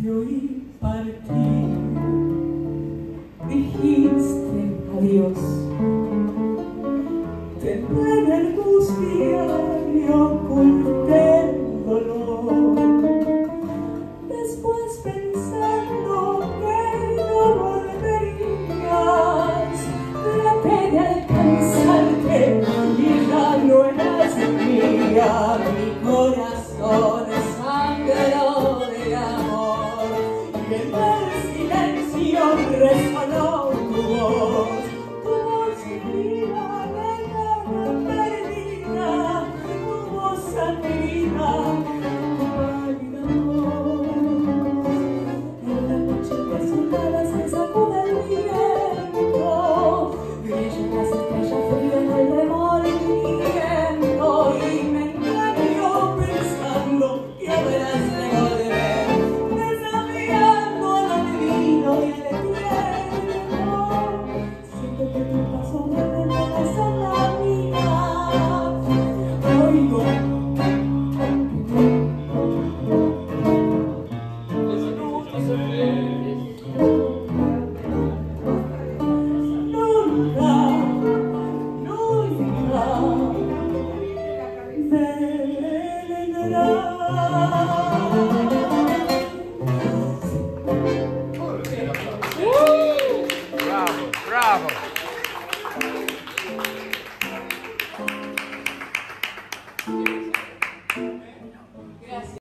te oí partir, dijiste adiós. Temblé de angustia y oculté el dolor. Después pensando que no volverías, traté de alcanzarte y ya no eras mía, mi corazón. silencio resonó tu voz tu voz viva la perdida tu voz amiga tu pálida voz en la noche que sus balas se sacude el viento brilla la estrella fría en el remordimiento y me engaño pensando que habrá